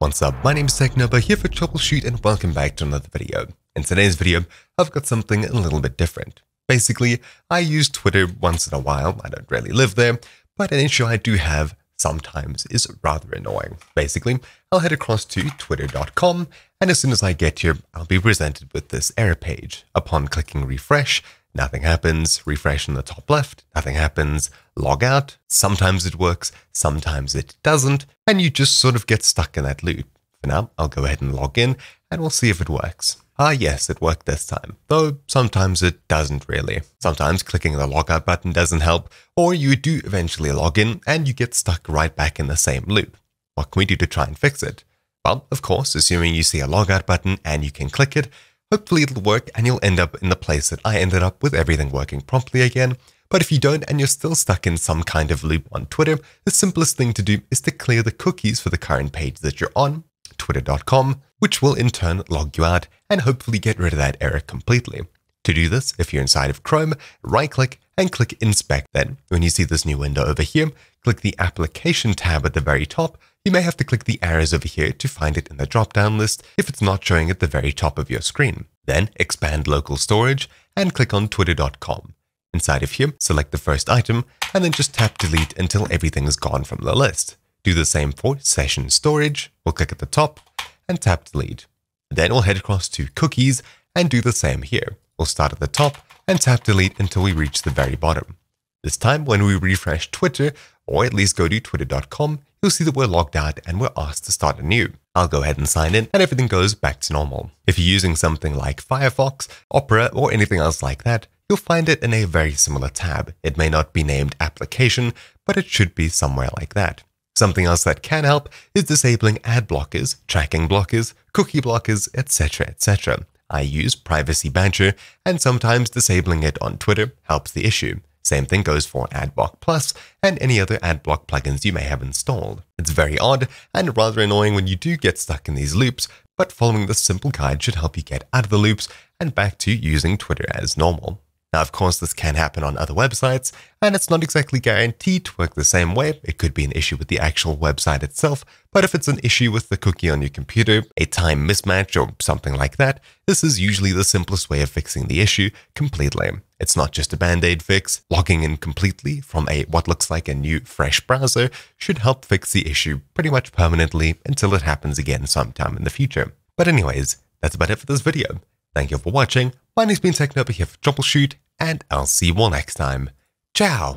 What's up, my name is TechNobo here for TroubleChute and welcome back to another video. In today's video, I've got something a little bit different. Basically, I use Twitter once in a while, I don't really live there, but an issue I do have sometimes is rather annoying. Basically, I'll head across to twitter.com and as soon as I get here, I'll be presented with this error page. Upon clicking refresh, Nothing happens. Refresh in the top left. Nothing happens. Log out. Sometimes it works. Sometimes it doesn't. And you just sort of get stuck in that loop. For now, I'll go ahead and log in and we'll see if it works. Ah, yes, it worked this time, though sometimes it doesn't really. Sometimes clicking the logout button doesn't help, or you do eventually log in and you get stuck right back in the same loop. What can we do to try and fix it? Well, of course, assuming you see a logout button and you can click it, Hopefully it'll work and you'll end up in the place that I ended up with everything working promptly again. But if you don't and you're still stuck in some kind of loop on Twitter, the simplest thing to do is to clear the cookies for the current page that you're on, twitter.com, which will in turn log you out and hopefully get rid of that error completely. To do this, if you're inside of Chrome, right click and click Inspect. Then, when you see this new window over here, click the Application tab at the very top you may have to click the arrows over here to find it in the drop-down list if it's not showing at the very top of your screen. Then expand local storage and click on twitter.com. Inside of here, select the first item and then just tap delete until everything is gone from the list. Do the same for session storage. We'll click at the top and tap delete. Then we'll head across to cookies and do the same here. We'll start at the top and tap delete until we reach the very bottom. This time, when we refresh Twitter, or at least go to twitter.com, you'll see that we're logged out and we're asked to start anew. I'll go ahead and sign in and everything goes back to normal. If you're using something like Firefox, Opera, or anything else like that, you'll find it in a very similar tab. It may not be named application, but it should be somewhere like that. Something else that can help is disabling ad blockers, tracking blockers, cookie blockers, etc., etc. I use Privacy Badger, and sometimes disabling it on Twitter helps the issue. Same thing goes for AdBlock Plus and any other AdBlock plugins you may have installed. It's very odd and rather annoying when you do get stuck in these loops, but following this simple guide should help you get out of the loops and back to using Twitter as normal. Now, of course, this can happen on other websites, and it's not exactly guaranteed to work the same way. It could be an issue with the actual website itself, but if it's an issue with the cookie on your computer, a time mismatch, or something like that, this is usually the simplest way of fixing the issue completely. It's not just a band-aid fix. Logging in completely from a what looks like a new fresh browser should help fix the issue pretty much permanently until it happens again sometime in the future. But anyways, that's about it for this video. Thank you for watching. My name's been TechNobo here for TroubleChute, and I'll see you all next time. Ciao!